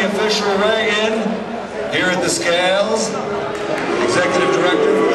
the official weigh-in here at the Scales. Executive Director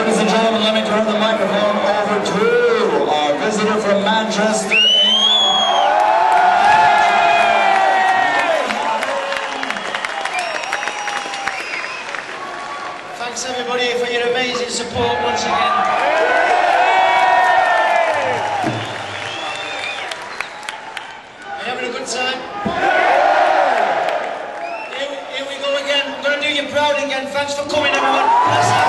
Ladies and gentlemen, let me turn the microphone over to our visitor from Manchester, Thanks everybody for your amazing support once again having a good time here we go again don't do your proud again. thanks for coming everyone.